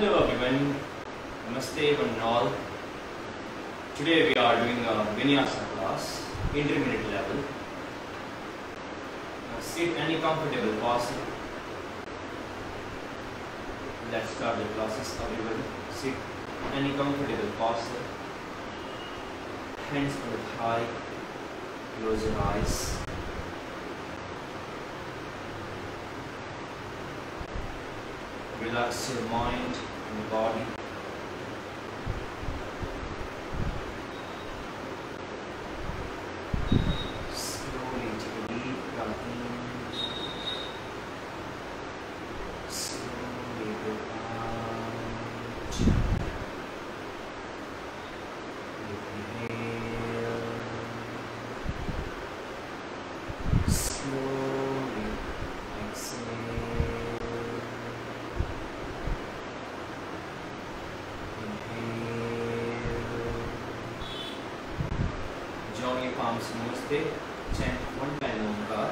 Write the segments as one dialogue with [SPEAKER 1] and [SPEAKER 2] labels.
[SPEAKER 1] Hello everyone, Namaste and all. Today we are doing a Vinyasa class, intermediate level. Now sit any comfortable posture. Let's start the classes everyone. Sit any comfortable posture. Hands on the thigh. Close your eyes. Relax your mind and body. Slowly take a deep breath in. Slowly breathe out. Inhale. Slowly exhale. Inhale. Join your palms namaste. Chant one time Omkar.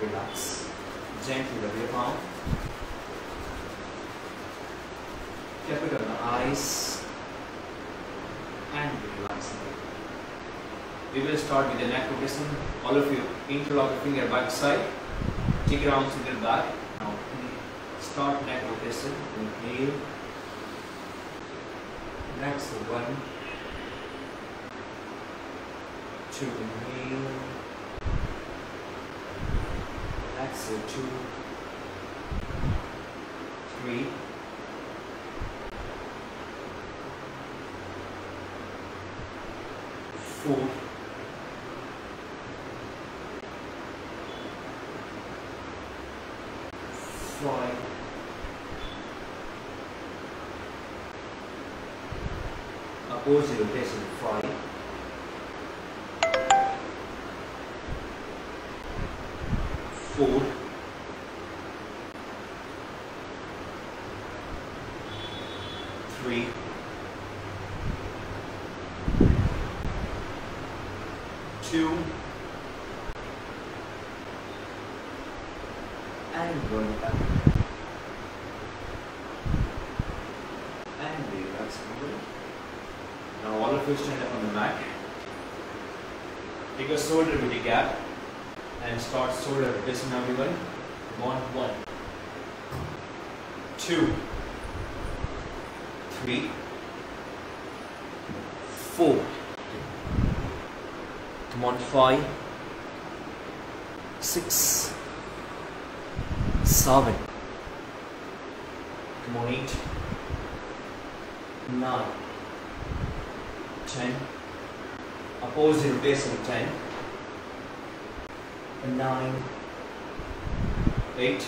[SPEAKER 1] Relax. Gently rub your palm. Keep it on the eyes and relax. We will start with the neck rotation. All of you interlock your finger back side. Take your to the back. Now start neck rotation. Inhale. Next one. Two. Inhale. Exhale. Two. Three. Four. Five. Opposite. Five. Four. Three. Two. And one up. And relax completely. Now all of you stand up on the mat. Take a shoulder with a gap and start shoulder everyone. One, one, two, three, four. Come on, five, six, seven. Come on, eight, nine, ten. Opposite rotation, ten. Nine, eight,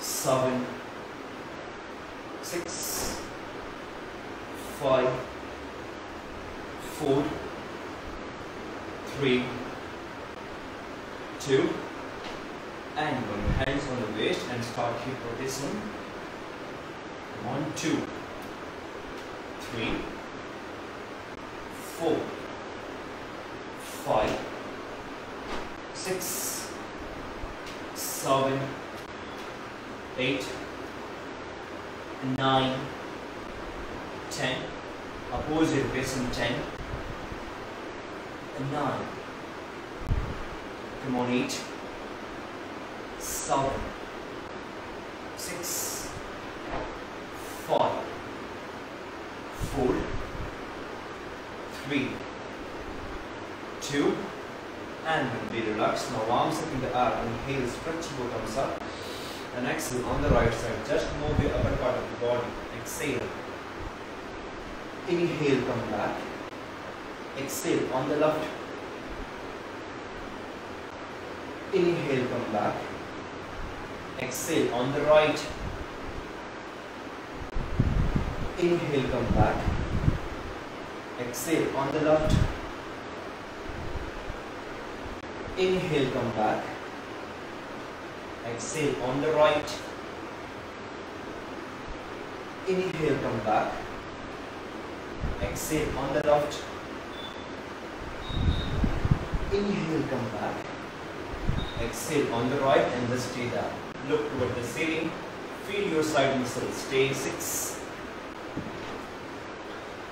[SPEAKER 1] seven, six, five, four, three, two, and one. Hands on the waist and start hip rotation. One, two, three, four, 9, 10. Opposite basin 10. And 9. Come on, 8. 7. 6. 5. 4. 3. 2. And be relaxed. Now arms up in the air. Inhale, stretch your arms up. And exhale on the right. Inhale, come back. Exhale on the left. Inhale, come back. Exhale on the right. Inhale, come back. Exhale on the left. Inhale, come back. Exhale on the right. Inhale, come back. Exhale on the left. Inhale, come back. Exhale on the right and just stay down. Look toward the ceiling. Feel your side muscles. Stay six.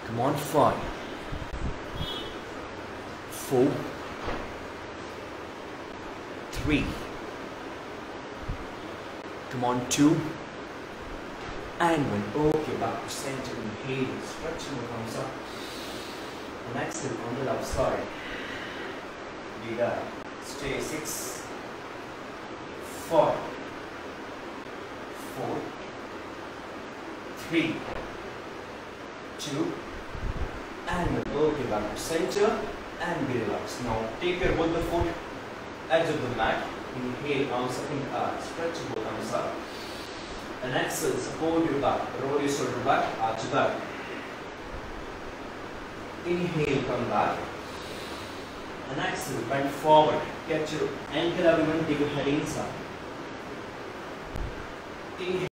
[SPEAKER 1] Come on, five. Four. Three. Come on, two. And when one. Okay, back to center. Inhale. Stretch your arms up. And exhale on the left side. Be there. Stay six. Five. Four. Three. Two. And one. Okay, back to center. And be relaxed. Now take your both the foot edge of the mat. Inhale, arms up in the air. Stretch both arms up. Exhale, support your. Roll your shoulder back. Inhale, come back. And exhale, bend forward. Catch your ankle everyone, take your head inside. Inhale.